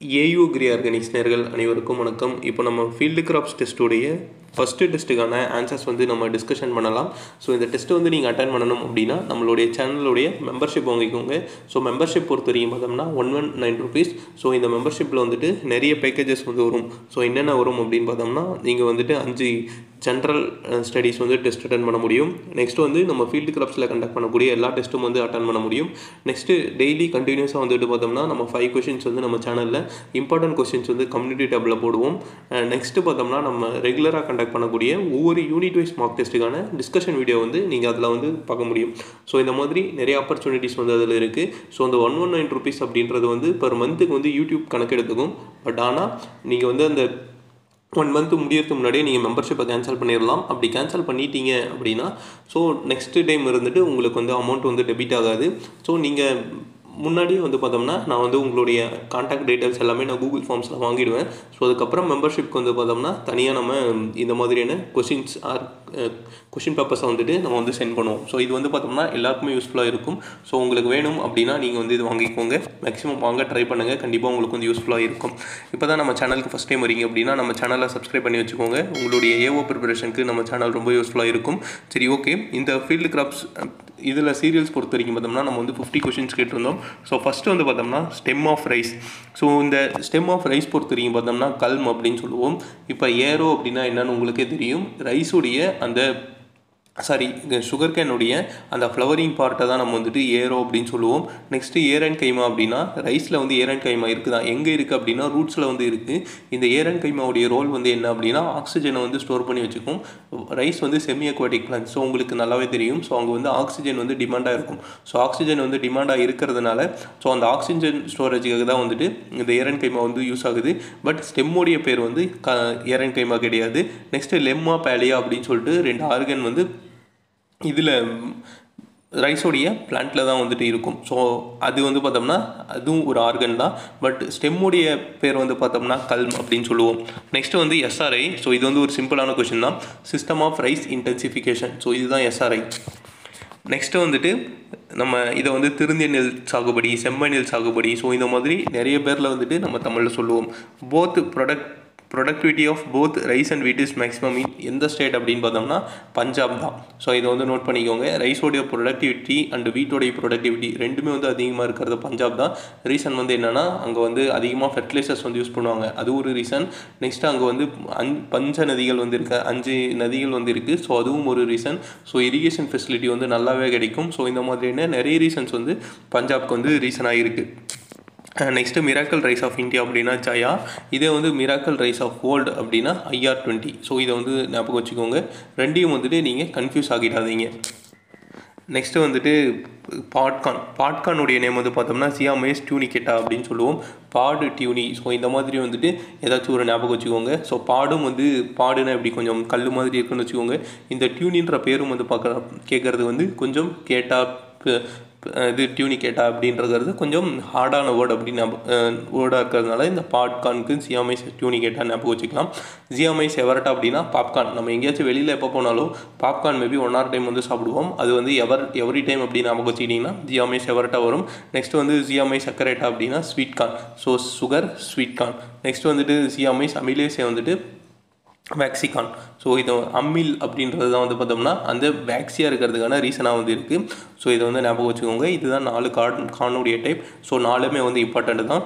AU கிரி organics நேர்கள் அனைவருக்கும் வணக்கம். இப்போ நம்ம ஃபீல்டு கிராப்ஸ் டெஸ்ட்டுடைய ஃபஸ்ட்டு டெஸ்ட்டுக்கான ஆன்சர்ஸ் வந்து நம்ம டிஸ்கஷன் பண்ணலாம். ஸோ இந்த டெஸ்ட்டு வந்து நீங்கள் அட்டன் பண்ணணும் அப்படின்னா நம்மளுடைய சேனலுடைய மெம்பர்ஷிப் வாங்கிக்கோங்க. ஸோ மெம்பர்ஷிப் பொறுத்த வரைக்கும் பார்த்தோம்னா one one nine rupees so இந்த மெம்பர்ஷிப்பில் வந்துட்டு நிறைய பேக்கேஜஸ் வந்து வரும். ஸோ என்னென்ன வரும் அப்படின்னு பார்த்தோம்னா நீங்கள் வந்துட்டு அஞ்சு ஜென்ரல் ஸ்டடீஸ் uh, வந்து டெஸ்ட் அட்டன் பண்ண முடியும். நெக்ஸ்ட்டு வந்து நம்ம ஃபீல்டு கிளப்ஸில் கண்டக்ட் பண்ணக்கூடிய எல்லா டெஸ்ட்டும் வந்து அட்டன் பண்ண முடியும். நெக்ஸ்ட்டு டெய்லி கண்டினியூஸாக வந்துட்டு பார்த்தோம்னா நம்ம ஃபைவ் கொஷின்ஸ் வந்து நம்ம சேனலில் இம்பார்ட்டன்ட் கொஷின்ஸ் வந்து கம்யூனிட்டி டேபிளில் போடுவோம். Uh, நெக்ஸ்ட்டு பார்த்தோம்னா நம்ம ரெகுலராக கண்டக்ட் பண்ணக்கூடிய ஒவ்வொரு யூனிட் வைஸ் மார்க் டெஸ்ட்டுக்கான டிஸ்கஷன் வீடியோ வந்து நீங்கள் அதில் வந்து பார்க்க முடியும். ஸோ இந்த மாதிரி நிறைய ஆப்பர்ச்சுனிட்டிஸ் வந்து அதில் இருக்குது ஸோ அந்த ஒன் ஒன் நைன் ருபீஸ் அப்படின்றது வந்து பர் மந்த்துக்கு வந்து யூடியூப் கணக்கெடுத்துக்கும். பட் ஆனால் நீங்கள் வந்து அந்த ஒன் மந்த் முடியறதுக்கு முன்னாடியே நீங்கள் மெம்பர்ஷிப்பை கேன்சல் பண்ணிடலாம் அப்படி கேன்சல் பண்ணிட்டீங்க அப்படின்னா ஸோ நெக்ஸ்ட் டைம் இருந்துட்டு உங்களுக்கு வந்து அமௌண்ட் வந்து டெபிட் ஆகாது. ஸோ நீங்கள் முன்னாடியே வந்து பார்த்தோம்னா நான் வந்து உங்களுடைய காண்டாக்ட் டீட்டெயில்ஸ் எல்லாமே நான் கூகுள் ஃபார்ம்ஸில் வாங்கிடுவேன். ஸோ அதுக்கப்புறம் மெம்பர்ஷிப்க்கு வந்து பார்த்தோம்னா தனியாக நம்ம இந்த மாதிரியான கொஷின்ஸ் ஆர் கொஷின் பேப்பர்ஸை வந்துட்டு நம்ம வந்து சென்ட் பண்ணுவோம். ஸோ இது வந்து பார்த்தோம்னா எல்லாருக்குமே யூஸ்ஃபுல்லாக இருக்கும். ஸோ உங்களுக்கு வேணும் அப்படின்னா நீங்கள் வந்து இது வாங்கிக்கோங்க. மேக்ஸிமம் வாங்க ட்ரை பண்ணுங்கள் கண்டிப்பாக உங்களுக்கு வந்து யூஸ்ஃபுல்லாக இருக்கும். இப்போ தான் நம்ம சேனலுக்கு ஃபஸ்ட் டைம் வரீங்க அப்படின்னா நம்ம சேனலை சப்ஸ்கிரைப் பண்ணி வச்சுக்கோங்க. உங்களுடைய ஏஓ ப்ரிப்பரேஷனுக்கு நம்ம சேனல் ரொம்ப யூஸ்ஃபுல்லாக இருக்கும். சரி ஓகே இந்த ஃபீல்டு கிராப்ஸ் இதில் சீரியல்ஸ் பொறுத்த வரைக்கும் பார்த்தோம்னா நம்ம வந்து ஃபிஃப்டி கொஷின்ஸ் கேட்டிருந்தோம். ஸோ ஃபஸ்ட்டு வந்து பார்த்தோம்னா ஸ்டெம் ஆஃப் ரைஸ் ஸோ இந்த ஸ்டெம் ஆஃப் ரைஸ் பொறுத்த வரைக்கும் பார்த்தோம்னா கல்ம் அப்படின்னு சொல்லுவோம். இப்போ ஏரோ அப்படின்னா என்னன்னு உங்களுக்கே தெரியும். ரைஸுடைய அந்த சாரி சுகர் கேனுடைய அந்த ஃப்ளவரிங் பார்ட்டை தான் நம்ம வந்துட்டு ஏரோ அப்படின்னு சொல்லுவோம். நெக்ஸ்ட்டு ஏரன் கைமா அப்படின்னா ரைஸில் வந்து ஏரன் கைமா இருக்குதா எங்கே இருக்குது அப்படின்னா ரூட்ஸில் வந்து இருக்குது இந்த ஏரன் கைமாவுடைய ரோல் வந்து என்ன அப்படின்னா ஆக்சிஜனை வந்து ஸ்டோர் பண்ணி வச்சுக்கும். ரைஸ் வந்து செமி அக்வாட்டிக் பிளான்ட் ஸோ உங்களுக்கு நல்லாவே தெரியும். ஸோ அங்கே வந்து ஆக்சிஜன் வந்து டிமாண்டாக இருக்கும். ஸோ ஆக்சிஜன் வந்து டிமாண்டாக இருக்கிறதுனால ஸோ அந்த ஆக்சிஜன் ஸ்டோரேஜுக்காக தான் வந்துட்டு இந்த ஏரன் கைமா வந்து யூஸ் ஆகுது. பட் ஸ்டெம்மோடைய பேர் வந்து க ஏரன் கைமா கிடையாது. நெக்ஸ்ட்டு லெம்மா பேலியா அப்படின்னு சொல்லிட்டு ரெண்டு ஆர்கன் வந்து இதில் ரைஸோடைய பிளான்ட்டில் தான் வந்துட்டு இருக்கும். ஸோ அது வந்து பார்த்தோம்னா அதுவும் ஒரு ஆர்கன் தான். பட் ஸ்டெம்முடைய பேர் வந்து பார்த்தோம்னா கல்ம் அப்படின்னு சொல்லுவோம். நெக்ஸ்ட் வந்து எஸ்ஆர்ஐ ஸோ இது வந்து ஒரு சிம்பிளான கொஷின் தான். System of rice intensification so இதுதான் எஸ்ஆர்ஐ நெக்ஸ்ட்டு வந்துட்டு நம்ம இதை வந்து திருந்திய நெல் சாகுபடி செம்ம நெல் சாகுபடி ஸோ இந்த மாதிரி நிறைய பேரில் வந்துட்டு நம்ம தமிழில் சொல்லுவோம். Both product productivity of both rice and wheat is maximum in எந்த ஸ்டேட் அப்படின்னு பார்த்தோம்னா பஞ்சாப் தான். ஸோ இதை வந்து நோட் பண்ணிக்கோங்க. ரைஸோடைய ப்ரொடக்டிவிட்டி அண்ட் வீட்டோடைய ப்ரொடக்டிவிட்டி ரெண்டுமே வந்து அதிகமாக இருக்கிறது பஞ்சாப் தான். ரீசன் வந்து என்னென்னா அங்கே வந்து அதிகமாக ஃபெர்டிலைசர்ஸ் வந்து யூஸ் பண்ணுவாங்க. அது ஒரு ரீசன் நெக்ஸ்ட் அங்கே வந்து அஞ் பஞ்ச நதிகள் வந்து இருக்க. அஞ்சு நதிகள் வந்து இருக்குது ஸோ அதுவும் ஒரு ரீசன் ஸோ இரிகேஷன் ஃபெசிலிட்டி வந்து நல்லாவே கிடைக்கும். ஸோ இந்த மாதிரியான நிறைய ரீசன்ஸ் வந்து பஞ்சாப்க்கு வந்து ரீசனாக இருக்குது next miracle rice of India அப்படின்னா ஜயா. இதே வந்து மிராக்கல் ரைஸ் ஆஃப் வேர்ல்டு அப்படின்னா ஐஆர் டுவெண்ட்டி ஸோ இதை வந்து ஞாபகம் வச்சுக்கோங்க. ரெண்டையும் வந்துட்டு நீங்கள் கன்ஃபியூஸ் ஆகிடாதீங்க. நெக்ஸ்ட்டு வந்துட்டு பாட்கான் பாட்கானுடைய நேம் வந்து பார்த்தோம்னா சியாமேஸ் டியூனிகேட்டா அப்படின்னு சொல்லுவோம். பாடு டியூனி ஸோ இந்த மாதிரி வந்துட்டு ஏதாச்சும் ஒரு ஞாபகம் வச்சுக்கோங்க. ஸோ பாடும் வந்து பாடுனா இப்படி கொஞ்சம் கல் மாதிரி இருக்குன்னு வச்சுக்கோங்க. இந்த டியூனின்ற பேரும் வந்து பார்க்க கேட்குறது வந்து கொஞ்சம் கேட்டால் இது டியூனிகேட்டா அப்படின்றது கொஞ்சம் ஹார்டான வேர்டு அப்படின்னு வேர்டாக இருக்கிறதுனால இந்த பாட்கார்னுக்கு ஜியாமைஸ் டியூனிகேட்டா ஞாபகம் வச்சுக்கலாம். ஜியாமைஸ் எவர்ட்டா அப்படின்னா பாப்கார்ன் நம்ம எங்கேயாச்சும் வெளியில் எப்போ போனாலும் popcorn maybe one or time வந்து சாப்பிடுவோம். அது வந்து எவர் எவ்ரி டைம் அப்படி ஞாபகம் வச்சுக்கிட்டிங்கன்னா ஜியாமைஸ் எவர்ட்டா வரும். நெக்ஸ்ட் வந்து ஜியாமைஸ் சக்கரேட்டா அப்படின்னா sweet corn so sugar sweet corn next வந்துட்டு ஜியாமைஸ் அமிலேசே வந்துட்டு வேக்சிகான் ஸோ இது அம்மில் அப்படின்றது தான் வந்து பார்த்தோம்னா அந்த வேக்சியாக இருக்கிறதுக்கான ரீசனாக வந்து இருக்குது ஸோ இதை வந்து ஞாபகம் வச்சுக்கோங்க. இதுதான் நாலு கார்ன் கார்னுடைய டைப் ஸோ நாலுமே வந்து இம்பார்ட்டண்ட் தான்.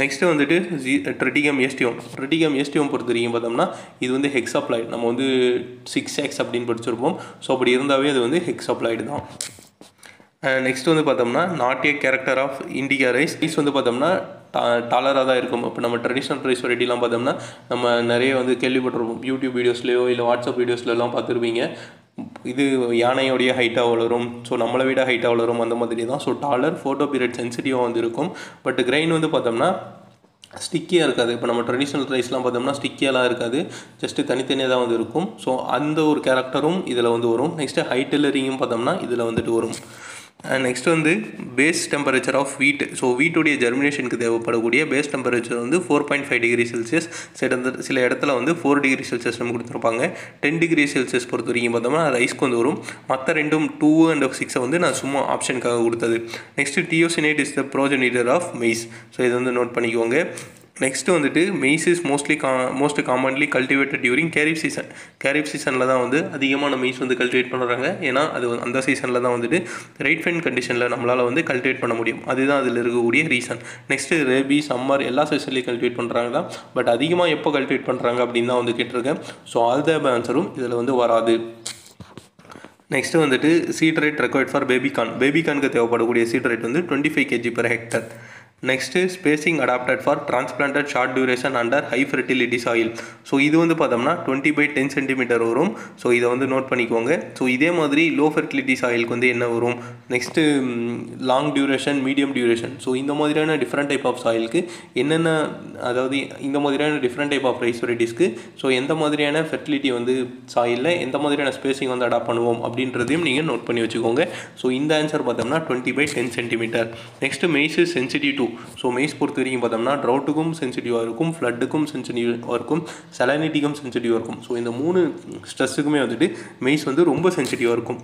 நெக்ஸ்ட்டு வந்துட்டு G Triticum STM Triticum STM பொறுத்த வரைக்கும் பார்த்தோம்னா இது வந்து ஹெக்ஸாப்ளைடு நம்ம வந்து சிக்ஸ் எக்ஸ் அப்படின்னு படிச்சிருப்போம். ஸோ அப்படி இருந்தாவே அது வந்து ஹெக்ஸாப்ளைடு தான். நெக்ஸ்ட் வந்து பார்த்தோம்னா not a character of indica rice rice வந்து பார்த்தோம்னா டாலராக தான் இருக்கும். இப்போ நம்ம ட்ரெடிஷ்னல் ரைஸ் வெரைட்டிலாம் பார்த்தோம்னா நம்ம நிறைய வந்து கேள்விப்பட்டிருப்போம். யூடியூப் வீடியோஸ்லையோ இல்லை வாட்ஸ்அப் வீடியோஸ்லலாம் பார்த்துருப்பீங்க. இது யானையோடைய ஹைட்டாக வளரும். ஸோ நம்மளை விட ஹைட்டாக வளரும் அந்த மாதிரி தான். ஸோ டாலர் ஃபோட்டோ பீரியட் சென்சிட்டிவாக வந்து இருக்கும். பட் கிரைன் வந்து பார்த்தோம்னா ஸ்டிக்கியாக இருக்காது. இப்போ நம்ம ட்ரெடிஷ்னல் ரைஸ்லாம் பார்த்தோம்னா ஸ்டிக்கியெல்லாம் இருக்காது. ஜஸ்ட்டு தனித்தனியாக தான் வந்து இருக்கும். ஸோ அந்த ஒரு கேரக்டரும் இதில் வந்து வரும். நெக்ஸ்ட்டு ஹைட்டலரிங்கும் பார்த்தோம்னா இதில் வந்துட்டு வரும். Uh, நெக்ஸ்ட் வந்து base temperature of wheat so வீட்டுடைய ஜெர்மினேஷனுக்கு தேவைப்படக்கூடிய பேஸ் டெம்பரேச்சர் வந்து four point five degree Celsius சில சில இடத்துல வந்து ஃபோர் டிகிரி செல்சியஸ் நம்ம கொடுத்துருப்பாங்க. டென் டிகிரி செல்சியஸ் பொறுத்த வரைக்கும் பார்த்தோம்னா ரைஸ்க்கு வந்து வரும். மற்ற ரெண்டும் டூ அண்ட் சிக்ஸை வந்து நான் சும்மா ஆப்ஷனுக்காக கொடுத்தது. Next teosinte is the progenitor of maize so இதை வந்து நோட் பண்ணிக்கோங்க. நெக்ஸ்ட் வந்துட்டு மெய்ஸ் இஸ் மோஸ்ட்லி கா most commonly cultivated during kharif season kharif சீசனில் தான் வந்து அதிகமான மெய்ஸ் வந்து கல்டிவேட் பண்ணுறாங்க ஏன்னா அது அந்த சீசனில் தான் வந்துட்டு ரைட் ஃபைன் கண்டிஷனில் நம்மளால் வந்து கல்டிவேட் பண்ண முடியும். அதுதான் அதில் இருக்கக்கூடிய ரீசன் நெக்ஸ்ட்டு ரேபி சம்மர் எல்லா சீசன்லேயும் கல்டிவேட் பண்ணுறாங்க தான். பட் அதிகமாக எப்போ கல்டிவேட் பண்ணுறாங்க அப்படின்னு தான் வந்து கேட்டிருக்கேன். ஸோ ஆல் த ஆன்சரும் இதில் வந்து வராது. நெக்ஸ்ட்டு வந்துட்டு seed rate required for baby corn பேபிகானுக்கு தேவைப்படக்கூடிய சீட் ரேட் வந்து twenty five K G per hectare next spacing adapted for transplanted short duration under high fertility soil so இது வந்து பார்த்தோம்னா டுவெண்ட்டி பை டென் சென்டிமீட்டர் வரும். So இதை வந்து note பண்ணிக்கோங்க. So இதே மாதிரி லோ ஃபெர்டிலிட்டி சாயிலுக்கு வந்து என்ன வரும்? Next long duration medium duration so இந்த மாதிரியான டிஃப்ரெண்ட் டைப் ஆஃப் சாயிலுக்கு என்னென்ன அதாவது இந்த மாதிரியான டிஃப்ரெண்ட் டைப் ஆஃப் ரைஸ் வெரைட்டிஸ்க்கு ஸோ எந்த மாதிரியான ஃபெர்டிலிட்டி வந்து சாயிலில் எந்த மாதிரியான ஸ்பேசிங் வந்து அடாப்ட் பண்ணுவோம் அப்படின்றதையும் நீங்கள் நோட் பண்ணி வச்சுக்கோங்க. ஸோ இந்த ஆன்சர் பார்த்தோம்னா twenty by ten centimetre next maize சென்சிட்டி sensitive so maize பொறுத்த வரைக்கும் பார்த்தோம்னா ட்ரவுட்டுக்கும் சென்சிட்டிவாக இருக்கும் ஃப்ளட்டுக்கும் சென்சிட்டிவாக இருக்கும் செலனிட்டிக்கும் சென்சிட்டிவாக இருக்கும். ஸோ இந்த மூணு ஸ்ட்ரெஸ்ஸுக்குமே வந்துட்டு மெய்ஸ் வந்து ரொம்ப சென்சிட்டிவாக இருக்கும்.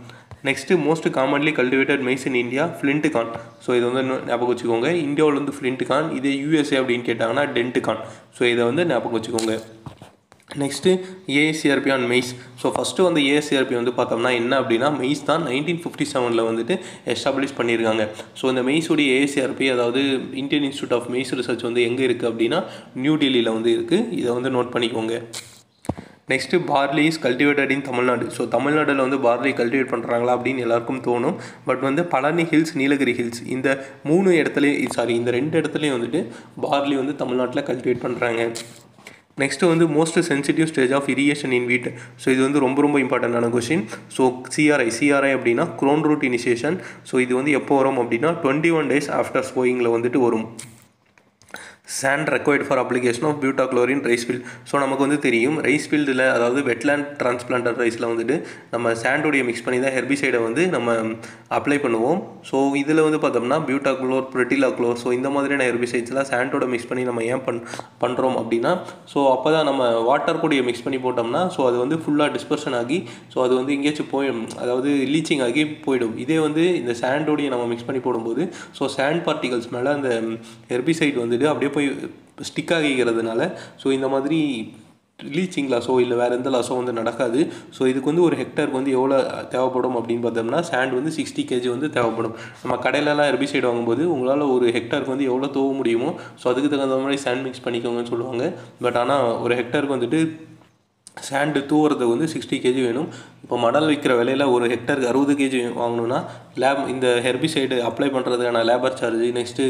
Next most commonly cultivated maize in India flint corn so இதை வந்து ஞாபகம் வச்சுக்கோங்க. இந்தியாவில் வந்து ஃப்ளின்ட் கான் இதே யூஎஸ்ஏ அப்படின்னு கேட்டாங்கன்னா டென்ட் கான் ஸோ இதை வந்து ஞாபகம் வச்சுக்கோங்க. Next ASCRP on maize so first வந்து ஏஎஸ்சிஆர்பி வந்து பார்த்தோம்னா என்ன அப்படின்னா மெய்ஸ் தான் நைன்டீன் ஃபிஃப்டி செவனில் வந்துட்டு எஸ்டாப்ளிஷ் பண்ணியிருக்காங்க. ஸோ இந்த மெய்ஸுடைய ஏஎஸ்சிஆர்பி அதாவது Indian institute of maize research வந்து எங்கே இருக்குது அப்படின்னா நியூ டெல்லியில் வந்து இருக்குது இதை வந்து நோட் பண்ணிக்கோங்க. Next barley is cultivated in Tamil Nadu so தமிழ்நாட்டில் வந்து பார்லி கல்டிவேட் பண்ணுறாங்களா அப்படின்னு எல்லாருக்கும் தோணும். பட் வந்து பழனி ஹில்ஸ் நீலகிரி ஹில்ஸ் இந்த மூணு இடத்துலையும் சாரி இந்த ரெண்டு இடத்துலையும் வந்துட்டு பார்லி வந்து தமிழ்நாட்டில் கல்டிவேட் பண்ணுறாங்க நெக்ஸ்ட்டு வந்து most sensitive stage of irrigation in wheat so இது வந்து ரொம்ப ரொம்ப இம்பார்ட்டண்டான கொஷின் ஸோ சிஆர்ஐ சிஆர்ஐ அப்படின்னா க்ரோன் ரூட் இனிஷியேஷன் ஸோ இது வந்து எப்போ வரும் அப்படின்னா டுவெண்ட்டி ஒன் டேஸ் ஆஃப்டர் ஸ்கோயிங்கில் வந்துட்டு வரும். Sand required for application of butachlor in rice field so நமக்கு வந்து தெரியும் ரைஸ் ஃபீல்டில் அதாவது வெட்லேண்ட் டிரான்ஸ்பிளான்டட் ரைஸில் வந்துட்டு நம்ம சாண்டோடைய மிக்ஸ் பண்ணி தான் ஹெர்பிசைடை வந்து நம்ம அப்ளை பண்ணுவோம். ஸோ இதில் வந்து பார்த்தோம்னா பியூட்டாக்ளோர் ப்ரெட்டிலாக்ளோர் ஸோ இந்த மாதிரியான ஹெர்பிசைட்ஸ்லாம் சாண்டோட மிக்ஸ் பண்ணி நம்ம ஏன் பண் பண்ணுறோம் அப்படின்னா ஸோ அப்போ தான் நம்ம வாட்டர் கூடிய மிக்ஸ் பண்ணி போட்டோம்னா ஸோ அது வந்து ஃபுல்லாக டிஸ்பர்ஷன் ஆகி ஸோ அது வந்து எங்கேயாச்சும் போய் அதாவது லீச்சிங் ஆகி போயிடும். இதே வந்து இந்த சாண்டோடைய நம்ம மிக்ஸ் பண்ணி போடும்போது ஸோ சாண்ட் பார்ட்டிகல்ஸ் மேலே அந்த ஹெர்பிசைட் வந்துட்டு அப்படியே போய் ஸ்டிக் ஆகிக்கிறதுனால ஸோ இந்த மாதிரி லீச்சிங் லாஸோ இல்லை வேறு எந்த லாஸோ வந்து நடக்காது. ஸோ இதுக்கு வந்து ஒரு ஹெக்டருக்கு வந்து எவ்வளோ தேவைப்படும் அப்படின்னு பார்த்தோம்னா சாண்ட் வந்து சிக்ஸ்டி கேஜி வந்து தேவைப்படும். நம்ம கடையிலலாம் ஹெர்பிசைடு வாங்கும்போது உங்களால் ஒரு ஹெக்டருக்கு வந்து எவ்வளோ தோவ முடியுமோ ஸோ அதுக்கு தகுந்த மாதிரி சாண்ட் மிக்ஸ் பண்ணிக்கோங்கன்னு சொல்லுவாங்க. பட் ஆனால் ஒரு ஹெக்டருக்கு வந்துட்டு சாண்டு தூவுறதுக்கு வந்து சிக்ஸ்டி கேஜி வேணும். இப்போ மணல் விற்கிற விலையில் ஒரு ஹெக்டருக்கு அறுபது கேஜி வாங்கணும்னா லேப் இந்த ஹெர்பிசைடு அப்ளை பண்ணுறதுக்கான லேபர் சார்ஜ் நெக்ஸ்ட்டு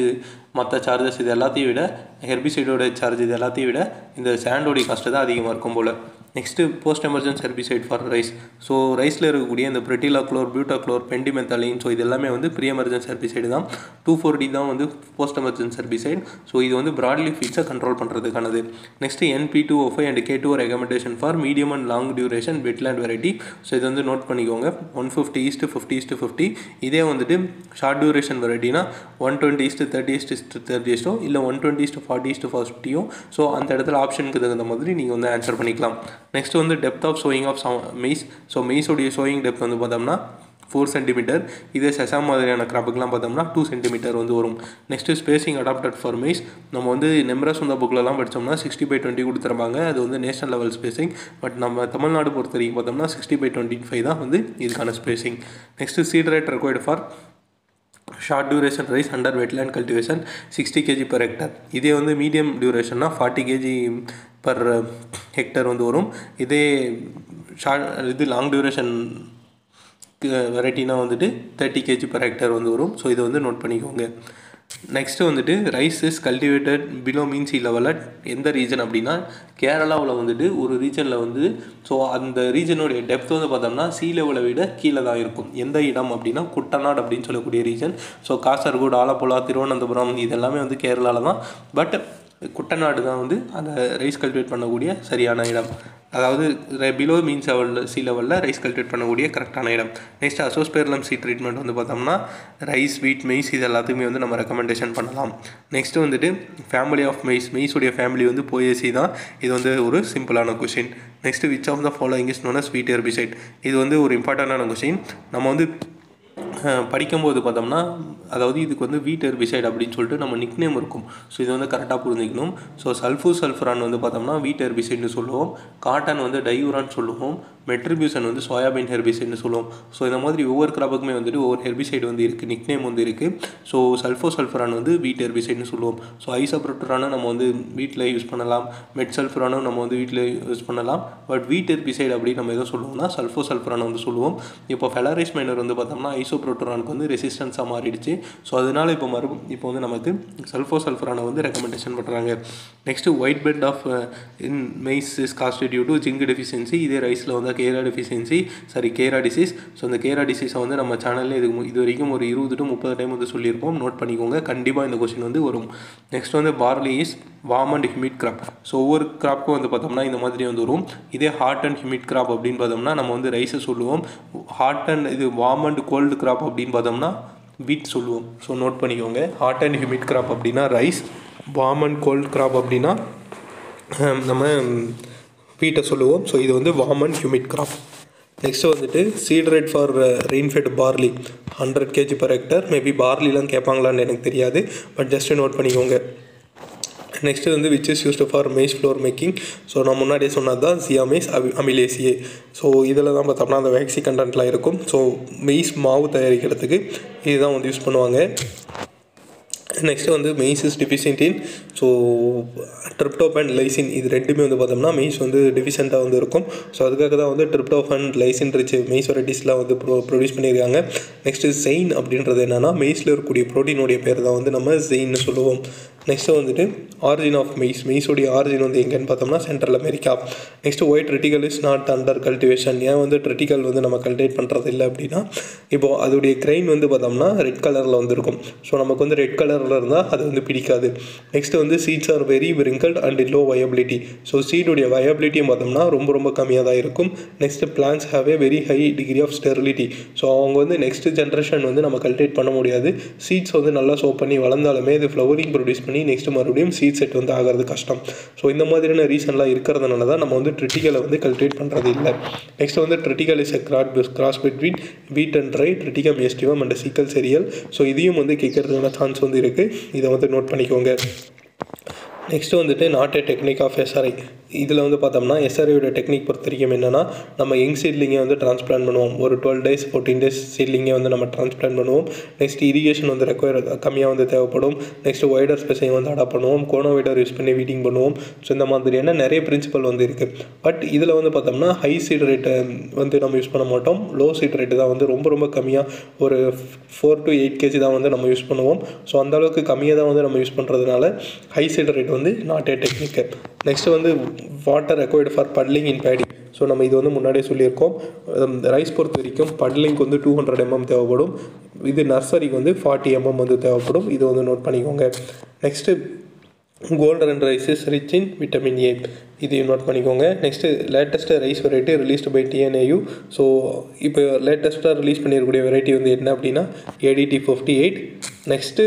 மற்ற சார்ஜஸ் இது எல்லாத்தையும் விட ஹெர்பிசைடோட சார்ஜ் இது எல்லாத்தையும் விட இந்த சாண்டோடைய காஸ்ட்டு தான் அதிகமாக இருக்கும் போல். Next post emergence herbicide for rice so ரைஸில் இருக்கக்கூடிய இந்த பிரெட்டிலாக்ளோர் பியூட்டாக்ளோர் பெண்டிமெத்தாலின் ஸோ இது எல்லாமே வந்து ப்ரீ எமர்ஜென்ஸ் ஹெர்பிசைடு தான். டூ ஃபோர் டி தான் வந்து போஸ்ட் எமர்ஜென்ஸ் ஹெர்பிசைட் ஸோ இது வந்து ப்ராட்லி ஃபீட்ஸை control பண்ணுறதுக்கானது next NP two O five and K two recommendation for medium and long duration wetland variety so இது வந்து நோட் பண்ணிக்கோங்க. One fifty is to fifty is to fifty இதே வந்துட்டு short duration வெரைட்டினா one twenty is to thirty is to thirty ஈஸ்ட்டோ இல்லை one twenty is to forty is to ஃபார்ட்டியோ so அந்த இடத்துல ஆப்ஷனுக்கு தகுந்த மாதிரி நீங்கள் வந்து ஆன்சர் பண்ணிக்கலாம். நெக்ஸ்ட் வந்து depth of sowing of maize so மெய்ஸோடைய sowing depth வந்து பார்த்தோம்னா ஃபோர் சென்டிமீட்டர் இதே செசாம் மாதிரியான கிராப்புக்கெலாம் பார்த்தோம்னா டூ சென்டிமீட்டர் வந்து வரும். Next spacing adopted for maize நம்ம வந்து நெம்ரஸ் வந்த புக்கிலலாம் படித்தோம்னா சிக்ஸ்டி பை டுவெண்ட்டி கொடுத்துருப்பாங்க. அது வந்து நேஷனல் லெவல் ஸ்பேசிங் பட் நம்ம தமிழ்நாடு பொறுத்த வரைக்கும் பார்த்தோம்னா சிக்ஸ்டி பை டுவெண்ட்டி ஃபைவ் தான் வந்து இதுக்கான spacing next seed rate required for short duration rice under wetland cultivation sixty KG per hectare இதே வந்து மீடியம் டியூரேஷன்னா forty KG per hectare uh, வந்து வரும். இதே ஷார்ட் இது லாங் டியூரேஷன் வெரைட்டினா வந்துட்டு தேர்ட்டி கேஜி பர் ஹெக்டர் வந்து வரும். ஸோ இதை வந்து நோட் பண்ணிக்கோங்க. நெக்ஸ்ட்டு வந்துட்டு rice is cultivated below mean sea லெவலில் எந்த ரீஜன் அப்படின்னா கேரளாவில் வந்துட்டு ஒரு ரீஜனில் வந்து ஸோ அந்த ரீஜனுடைய டெப்த் வந்து பார்த்தோம்னா சி லெவலை விட கீழே தான் இருக்கும். எந்த இடம் அப்படின்னா குட்டநாடு அப்படின்னு சொல்லக்கூடிய ரீஜன் ஸோ காசர்கோடு ஆலப்புழா திருவனந்தபுரம் இது எல்லாமே வந்து கேரளாவில் தான். பட் குட்டநாடு தான் வந்து அந்த ரைஸ் கல்டிவேட் பண்ணக்கூடிய சரியான இடம். அதாவது பிலோ மீன் லெவலில் சி லெவலில் ரைஸ் கல்டிவேட் பண்ணக்கூடிய கரெக்டான இடம். நெக்ஸ்ட் அசோஸ்பெர்லம் சீட் ட்ரீட்மெண்ட் வந்து பார்த்தோம்னா ரைஸ் வீட் மெய்ஸ் இது எல்லாத்துக்குமே வந்து நம்ம ரெக்கமெண்டேஷன் பண்ணலாம். நெக்ஸ்ட்டு வந்துட்டு ஃபேமிலி ஆஃப் மெய்ஸ் மெய்ஸுடைய ஃபேமிலி வந்து போயேசி தான். இது வந்து ஒரு சிம்பிளான question next which of the following is known sweet herbicide இது வந்து ஒரு இம்பார்ட்டண்டான கொஷின் நம்ம வந்து படிக்கும்போது பார்த்தோம்னா அதாவது இதுக்கு வந்து வீட் ஹெர்பிசைட் அப்படின்னு சொல்லிட்டு நம்ம நிக்னேம் இருக்கும். ஸோ இது வந்து கரெக்டாக புரிஞ்சிக்கணும். ஸோ சல்ஃபூ சல்ஃபரான் வந்து பார்த்தோம்னா வீட் ஹெர்பிசைட்னு சொல்லுவோம். காட்டன் வந்து டையூரான் சொல்லுவோம். மெட்ரிபியூசன் வந்து சோயாபீன் ஹெர்பிசைட்னு சொல்லுவோம். ஸோ இந்த மாதிரி ஒவ்வொரு கிராப்புக்குமே வந்துட்டு ஒவ்வொரு ஹெர்பிசைடு வந்து இருக்குது நிக்னேம் வந்து இருக்குது ஸோ சல்ஃபோ சல்ஃபரான் வந்து வீட் ஹெர்பிசைட்னு சொல்லுவோம். ஸோ ஐசோப்ரோட்டரான நம்ம வந்து வீட்டில் யூஸ் பண்ணலாம். மெட் சல்ஃபரானும் நம்ம வந்து வீட்டில் யூஸ் பண்ணலாம். பட் வீட் ஹெர்பிசைடு அப்படின்னு நம்ம எதோ சொல்லுவோம்னா சல்ஃபோ சல்ஃபரான் வந்து சொல்லுவோம். இப்போ ஃபெலாரிஸ் மைனர் வந்து பார்த்தோம்னா ஐசோப்ரோட்டரானுக்கு வந்து ரெசிஸ்டன்ஸாக மாறிடுச்சு. ஸோ அதனால் இப்போ மறு இப்போ வந்து நமக்கு சல்ஃபோ சல்ஃபரானை வந்து ரெக்கமெண்டேஷன் பண்ணுறாங்க next white bud of in maize is due zinc deficiency இதே ரைஸில் வந்து khaira deficiency sorry khaira disease so அந்த கேரா டிசீஸை வந்து நம்ம சேனலில் இது இது வரைக்கும் ஒரு இருபது டு முப்பது டைம் வந்து சொல்லியிருப்போம். நோட் பண்ணிக்கோங்க. கண்டிப்பாக இந்த கொஸ்டின் வந்து வரும். நெக்ஸ்ட் வந்து barley is warm and humid crop so ஒவ்வொரு கிராப்க்கும் வந்து பார்த்தோம்னா இந்த மாதிரி வந்து வரும். இதே ஹாட் அண்ட் ஹியூமிட் கிராப் அப்படின்னு பார்த்தோம்னா நம்ம வந்து ரைஸை சொல்லுவோம். ஹாட் அண்ட் இது வார்ம் அண்ட் கோல்டு கிராப் அப்படின்னு பார்த்தோம்னா வீட் சொல்லுவோம். ஸோ நோட் பண்ணிக்கோங்க. ஹாட் அண்ட் ஹியூமிட் கிராப் அப்படின்னா rice warm and cold crop அப்படின்னா நம்ம வீட்டை சொல்லுவோம். ஸோ இது வந்து warm and humid crop next வந்துட்டு seed rate for rainfed barley hundred KG per hectare maybe பார்லிலாம் கேட்பாங்களான்னு எனக்கு தெரியாது. பட் ஜஸ்ட்டு நோட் பண்ணிக்கோங்க. நெக்ஸ்ட்டு வந்து which is used for maize flour making so நான் முன்னாடியே சொன்னது தான் சியாமேஸ் அபி அமிலேசியே ஸோ இதில் தான் பார்த்தோம்னா அந்த வேக்சி கண்டென்ட்லாம் இருக்கும். ஸோ மெய்ஸ் மாவு தயாரிக்கிறதுக்கு இதுதான் வந்து யூஸ் பண்ணுவாங்க. நெக்ஸ்ட்டு வந்து maize is so tryptophan and lysine இது ரெண்டுமே வந்து பார்த்தோம்னா மெய்ஸ் வந்து டிஃபிஷியண்ட்டாக வந்து இருக்கும். ஸோ அதுக்காக தான் வந்து tryptophan and lysine rich maize வெரைட்டிஸ்லாம் வந்து ப்ரோ ப்ரொடியூஸ் பண்ணியிருக்காங்க. நெக்ஸ்ட்டு செயின் அப்படின்றது என்னென்னா மெய்ஸில் இருக்கக்கூடிய ப்ரோட்டீனுடைய பேர் தான் வந்து நம்ம செயின்னு சொல்லுவோம். நெக்ஸ்ட்டு வந்துட்டு ஆரிஜின் ஆஃப் மெய்ஸ் மெய்ஸோடைய ஆரிஜின் வந்து எங்கேன்னு பார்த்தோம்னா Central America next white triticale is not under cultivation ஏன் வந்து ட்ரிட்டிகல் வந்து நம்ம கல்டிவேட் பண்ணுறது இல்லை அப்படின்னா இப்போது அதோடைய கிரெயின் வந்து பார்த்தோம்னா ரெட் கலரில் வந்துருக்கும். ஸோ நமக்கு வந்து ரெட் கலரில் இருந்தால் அது வந்து பிடிக்காது. நெக்ஸ்ட்டு வந்து seeds are very wrinkled and low viability so சீடுடைய வயபிலிட்டியும் பார்த்தோம்னா ரொம்ப ரொம்ப கம்மியாக தான் இருக்கும். Next plants have a very high degree of sterility so அவங்க வந்து நெக்ஸ்ட் ஜென்ரேஷன் வந்து நம்ம கல்டிவேட் பண்ண முடியாது. சீட்ஸ் வந்து நல்லா சோப் பண்ணி வளர்ந்தாலுமே இது ஃப்ளவரிங் ப்ரொடியூஸ் பண்ணி நெக்ஸ்ட் மறுபடியும் சீட் செட் வந்து ஆகிறது கஷ்டம். ஸோ இந்த மாதிரியான ரீசன்லாம் இருக்கிறதுனால தான் நம்ம வந்து ட்ரிட்டிகலை வந்து கல்டிவேட் பண்ணுறது இல்லை. நெக்ஸ்ட் வந்து triticale is a crat cross between wheat and tri Triticum aestivum and Secale cereale so இதையும் வந்து கேட்கறதுக்கான சான்ஸ் வந்து இருக்குது இதை வந்து நோட் பண்ணிக்கோங்க. நெக்ஸ்ட்டு வந்துட்டு not a technique of SRI இதில் வந்து பார்த்தோம்னா எஸ்ஆர்ஐயோட டெக்னிக் பொறுத்த வரைக்கும் என்னென்னா நம்ம யங் சீட்லிங்கை வந்து டிரான்ஸ்பிளான் பண்ணுவோம். ஒரு டுவெல் டேஸ் ஃபோர்டீன் டேஸ் சீட்லிங்கை வந்து நம்ம டிரான்ஸ்பிளான் பண்ணுவோம். நெக்ஸ்ட் இரிகேஷன் வந்து ரெக்குயர் கம்மியாக வந்து தேவைப்படும். நெக்ஸ்ட் ஒய்டர் ஸ்பெஸையும் வந்து அடாப்ட் பண்ணுவோம். கோனோ வைடர் யூஸ் பண்ணி வீட்டிங் பண்ணுவோம். ஸோ இந்த மாதிரியான நிறைய பிரின்சிபல் வந்து இருக்குது பட் இதில் வந்து பார்த்தோம்னா ஹை சீட் ரேட்டை வந்து நம்ம யூஸ் பண்ண மாட்டோம். லோ சீட் ரேட்டு தான் வந்து ரொம்ப ரொம்ப கம்மியாக ஒரு ஃபோர் டு எயிட் கேஜி தான் வந்து நம்ம யூஸ் பண்ணுவோம். ஸோ அந்தளவுக்கு கம்மியாக தான் வந்து நம்ம யூஸ் பண்ணுறதுனால ஹை சீட் ரேட் வந்து நாட் ஏ டெக்னிக்கு நெக்ஸ்ட்டு வந்து water required for puddling in paddy so நம்ம இது வந்து முன்னாடியே சொல்லியிருக்கோம். ரைஸ் பொறுத்த வரைக்கும் பட்லிங்க்கு வந்து டூ ஹண்ட்ரட் எம்எம் தேவைப்படும். இது நர்சரிக்கு வந்து ஃபார்ட்டி எம்எம் வந்து தேவைப்படும். இது வந்து நோட் பண்ணிக்கோங்க. Next golden rice is rich in vitamin A இதையும் நோட் பண்ணிக்கோங்க. நெக்ஸ்ட்டு லேட்டஸ்ட்டாக rice variety released by TNAU so இப்போ லேட்டஸ்ட்டாக ரிலீஸ் பண்ணியிருக்கக்கூடிய வெரைட்டி வந்து என்ன அப்படின்னா ADT fifty eight next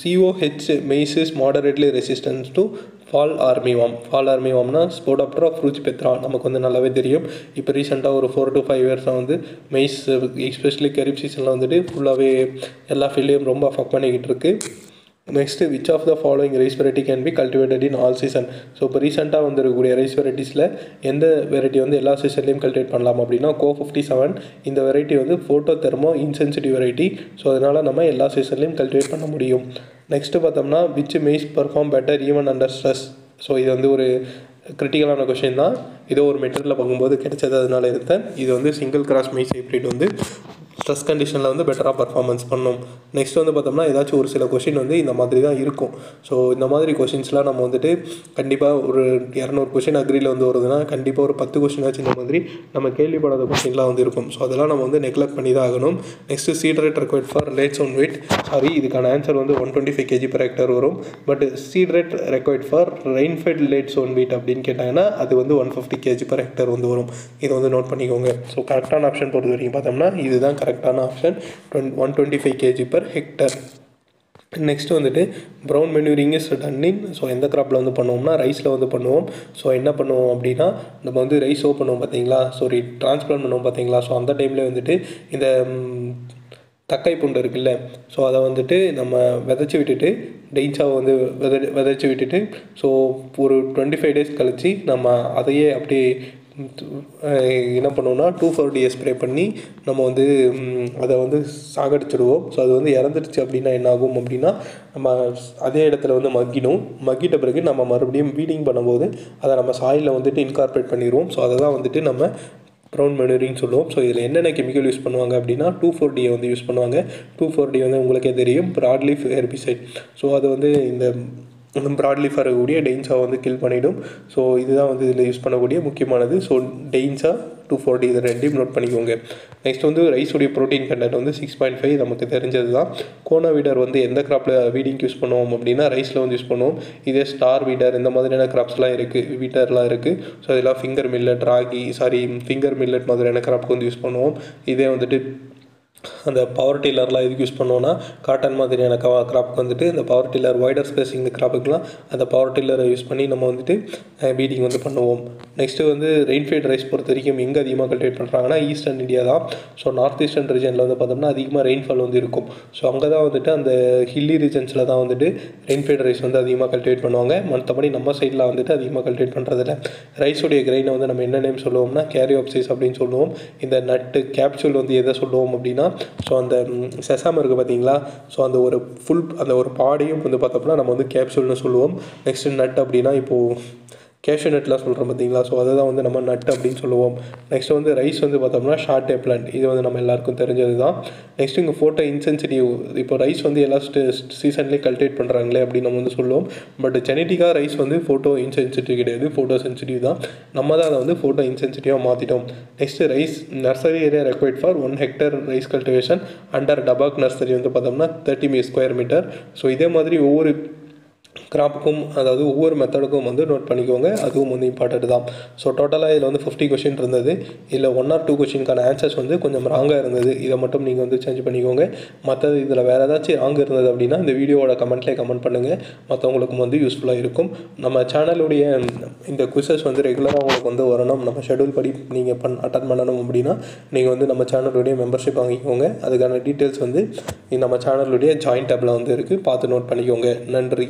COH maize is moderately resistance to fall armyworm fall ஆர்மிவாம்னா Spodoptera frugiperda நமக்கு வந்து நல்லாவே தெரியும். இப்போ ரீசெண்டாக ஒரு ஃபோர் டு ஃபைவ் இயர்ஸாக வந்து மெய்ஸ் எஸ்பெஷலி கரீப் சீசனில் வந்துட்டு ஃபுல்லாகவே எல்லா ஃபீல்டையும் ரொம்ப அஃபெக்ட் பண்ணிக்கிட்டு இருக்குது next which of the following rice variety can be cultivated in all season so இப்போ ரீசெண்டாக வந்துருக்கக்கூடிய ரைஸ் வெரைட்டிஸில் எந்த வெரைட்டி வந்து எல்லா சீசன்லேயும் கல்டிவேட் பண்ணலாம் அப்படின்னா கோ ஃபிஃப்டி செவன் இந்த வெரைட்டி வந்து photo thermo insensitive variety so அதனால் நம்ம எல்லா சீசன்லேயும் கல்டிவேட் பண்ண முடியும். நெக்ஸ்ட்டு பார்த்தோம்னா which maize perform better even under stress so இது வந்து ஒரு கிரிட்டிக்கலான கொஷின் தான். ஏதோ ஒரு மெட்டீரியலில் பார்க்கும்போது கிடைச்சது அதனால இருந்தேன் இது வந்து சிங்கிள் கிராஸ் மெய்ஸ் ஹைப்ரிட் வந்து ஸ்ட்ரெஸ் கண்டிஷனில் வந்து பெட்டராக பர்ஃபார்மன்ஸ் பண்ணணும் நெக்ஸ்ட் வந்து பார்த்தோம்னா ஏதாச்சும் ஒரு சில கொஷின் வந்து இந்த மாதிரி தான் இருக்கும். ஸோ இந்த மாதிரி கொஷின்ஸ்லாம் நம்ம வந்துட்டு கண்டிப்பாக ஒரு இரநூறு கொஷின் அக்ரியில் வந்து வருதுன்னா கண்டிப்பாக ஒரு பத்து கொஷினாச்சும் இந்த மாதிரி நம்ம கேள்விப்படாத கொஷின்லாம் வந்து இருக்கும். ஸோ அதெல்லாம் நம்ம வந்து நெக்லெக்ட் பண்ணி தான் ஆகணும். Next seed rate required for late sown wait sorry இதுக்கான ஆன்சர் வந்து one twenty five KG per hectare வரும் but seed rate required for rainfed late sown wheat அப்படின்னு கேட்டாங்கன்னா அது வந்து one fifty KG per hectare வந்து வரும். இதை வந்து நோட் பண்ணிக்கோங்க. ஸோ கரெக்டான ஆப்ஷன் பொறுத்த வரைக்கும் பார்த்தோம்னா இதுதான் கரெக்டான option. Twent one twenty five KG per hectare next வந்துட்டு brown manuring is done in so எந்த கிராப்பில் வந்து பண்ணுவோம்னா ரைஸில் வந்து பண்ணுவோம். ஸோ என்ன பண்ணுவோம் அப்படின்னா நம்ம வந்து ரைஸ் ஓ பண்ணுவோம் பார்த்தீங்களா? சாரி டிரான்ஸ்பிளான் பண்ணுவோம் பார்த்தீங்களா? ஸோ அந்த டைமில் வந்துட்டு இந்த தக்காய் தக்கை பூண்டு இருக்குல்ல ஸோ அதை வந்துட்டு நம்ம விதைச்சி விட்டுட்டு டெய்ன்ஸாவை வந்து விதை விதைச்சி விட்டுட்டு ஸோ ஒரு டுவெண்ட்டி ஃபைவ் டேஸ் கழித்து நம்ம அதையே அப்படியே என்ன பண்ணுவோம்னா டூ ஃபோர் டிஎஸ் ஸ்ப்ரே பண்ணி நம்ம வந்து அதை வந்து சாகடிச்சிடுவோம் ஸோ அது வந்து இறந்துடுச்சு அப்படின்னா என்ன ஆகும் அப்படின்னா நம்ம அதே இடத்துல வந்து மக்கிடும். மக்கிட்ட பிறகு நம்ம மறுபடியும் பீடிங் பண்ணும்போது அதை நம்ம சாயிலில் வந்துட்டு இன்கார்பரேட் பண்ணிடுவோம் ஸோ அதை தான் வந்துட்டு நம்ம ப்ரௌன் மெனூரின்னு சொல்லுவோம். ஸோ இதில் என்னென்ன கெமிக்கல் யூஸ் பண்ணுவாங்க அப்படின்னா டூ ஃபோர் டியை வந்து யூஸ் பண்ணுவாங்க. டூ ஃபோர் டி வந்து உங்களுக்கே தெரியும் ப்ராட்லீஃப் ஹெர்பிசைட் ஸோ அது வந்து இந்த ப்ராட்லீஃப் வரக்கூடிய டெயின்ஸாக வந்து கில் பண்ணிவிடும் ஸோ இதுதான் வந்து இதில் யூஸ் பண்ணக்கூடிய முக்கியமானது. ஸோ டெயின்ஸா டூ ஃபார்ட்டி இது ரெண்டையும் நோட் பண்ணிக்கோங்க. நெக்ஸ்ட் வந்து ரைஸுடைய ப்ரோட்டீன் கண்டென்ட் வந்து சிக்ஸ் பாயிண்ட் ஃபைவ் நமக்கு தெரிஞ்சது தான் கோனா வீடர் வந்து எந்த கிராப்பில் வீடிங் யூஸ் பண்ணுவோம் அப்படின்னா ரைஸில் வந்து யூஸ் பண்ணுவோம். இதே ஸ்டார் வீடர் இந்த மாதிரியான கிராப்ஸ்லாம் இருக்குது வீட்டர்லாம் இருக்குது ஸோ இதெல்லாம் finger millet ragi sorry finger millet மாதிரியான கிராப்க்கு வந்து யூஸ் பண்ணுவோம். இதே வந்துட்டு அந்த பவர் டில்லர்லாம் எதுக்கு யூஸ் பண்ணுவோன்னா காட்டன் மாதிரியான கவா கிராப்புக்கு வந்துட்டு இந்த பவர் டில்லர் வைடர் ஸ்பேசிங் இந்த கிராப்புக்கெலாம் அந்த பவர் டில்லரை யூஸ் பண்ணி நம்ம வந்துட்டு பீடிங் வந்து பண்ணுவோம். நெக்ஸ்ட்டு வந்து ரெயின்ஃபீல்ட் ரைஸ் பொறுத்த வரைக்கும் எங்கே அதிகமாக கல்டிவேட் பண்ணுறாங்கன்னா ஈஸ்டர்ன் இந்தியா தான். ஸோ நார்த் ஈஸ்டர்ன் ரீஜனில் வந்து பார்த்தோம்னா அதிகமாக ரெயின்ஃபால் வந்து இருக்கும். ஸோ அங்கே தான் வந்துட்டு அந்த ஹில்லி ரீஜன்ஸில் தான் வந்துட்டு ரெயின்ஃபீல்ட் ரைஸ் வந்து அதிகமாக கல்டிவேட் பண்ணுவாங்க. மற்றபடி நம்ம சைடில் வந்துட்டு அதிகமாக கல்டிவேட் பண்ணுறதில்ல ரைஸுடைய கிரெயினை வந்து நம்ம என்ன நேம் சொல்லுவோம்னா கேரியோப்சிஸ் அப்படின்னு சொல்லுவோம். இந்த நட்டு கேப்சூல் வந்து எதை சொல்லுவோம் அப்படின்னா ஸோ அந்த செசாமல் இருக்குது பார்த்தீங்களா ஸோ அந்த ஒரு ஃபுல் அந்த ஒரு பாடியும் வந்து பார்த்தோம்னா நம்ம வந்து கேப்சூல்னு சொல்லுவோம். நெக்ஸ்ட் நட் அப்படின்னா இப்போது கேஷ்யூ நட்லாம் சொல்கிறோம் பார்த்தீங்களா? ஸோ அதை தான் வந்து நம்ம நட் அப்படின்னு சொல்லுவோம். நெக்ஸ்ட் வந்து ரைஸ் வந்து பார்த்தோம்னா ஷார்ட் டே பிளான்ட் இது வந்து நம்ம எல்லாருக்கும் தெரிஞ்சது தான் நெக்ஸ்ட் இங்கே ஃபோட்டோ இன்சென்சிட்டிவ் இப்போ ரைஸ் வந்து எல்லா சீசன்லேயே கல்டிவேட் பண்ணுறாங்களே அப்படின்னு நம்ம வந்து சொல்லுவோம். பட் ஜெனட்டிக்காக ரைஸ் வந்து ஃபோட்டோ இன்சென்சிட்டிவ் கிடையாது. ஃபோட்டோ சென்சிட்டிவ் தான். நம்ம தான் அதை வந்து ஃபோட்டோ இன்சென்சிட்டிவாக மாற்றிட்டோம் next rice nursery area required for one hectare rice cultivation under dapog nursery வந்து பார்த்தோம்னா thirty m square metre so இதே மாதிரி ஒவ்வொரு கிராப்புக்கும் அதாவது ஒவ்வொரு மெத்தடுக்கும் வந்து நோட் பண்ணிக்கோங்க. அதுவும் வந்து இம்பார்ட்டன்ட் தான். ஸோ டோட்டலாக இதில் வந்து ஃபிஃப்டி கொஷின் இருந்தது. இல்லை ஒன் ஆர் டூ கொஷினுக்கான ஆன்சர்ஸ் வந்து கொஞ்சம் ராங்காக இருந்தது. இதை மட்டும் நீங்கள் வந்து சேஞ்ச் பண்ணிக்கோங்க. மற்றது இதில் வேறு ஏதாச்சும் ராங் இருந்தது அப்படின்னா இந்த வீடியோவோட கமெண்ட்லேயே கமெண்ட் பண்ணுங்கள் மற்றவங்களுக்கும் வந்து யூஸ்ஃபுல்லாக இருக்கும். நம்ம சேனலுடைய இந்த குவிசஸ் வந்து ரெகுலராக உங்களுக்கு வந்து வரணும். நம்ம ஷெடியூல் படி நீங்கள் பண் அட்டன் பண்ணணும் அப்படின்னா நீங்கள் வந்து நம்ம சேனலுடைய மெம்பர்ஷிப் வாங்கிக்கோங்க. அதுக்கான டீட்டெயில்ஸ் வந்து நம்ம சேனலுடைய ஜாயின் டேப்பில் வந்து இருக்குது பார்த்து நோட் பண்ணிக்கோங்க. நன்றி.